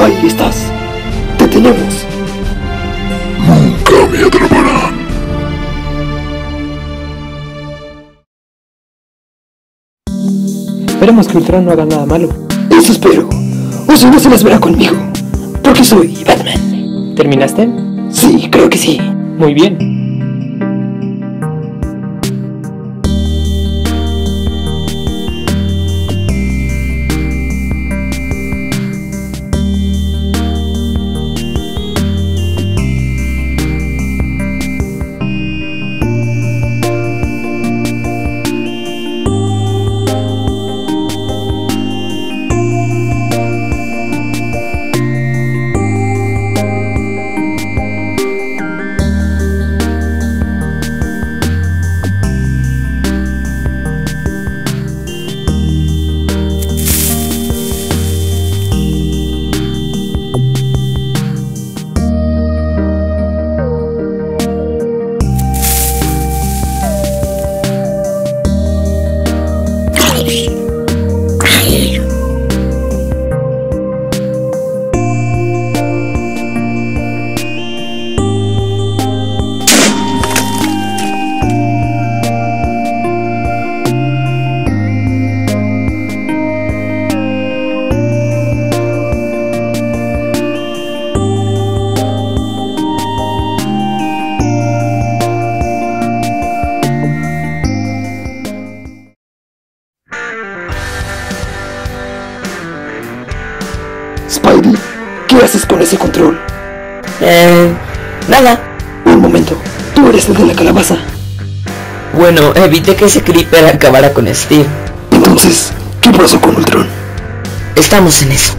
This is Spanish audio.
Ahí estás. Te tenemos. Nunca me atraparán. Esperemos que Ultron no haga nada malo. Eso espero. O si no se las verá conmigo. Porque soy Batman. ¿Terminaste? Sí, creo que sí. Muy bien. you ¿qué haces con ese control? Eh... Nada. Un momento. Tú eres el de la calabaza. Bueno, evité que ese creeper acabara con Steve. Entonces, ¿qué pasó con Ultron? Estamos en eso.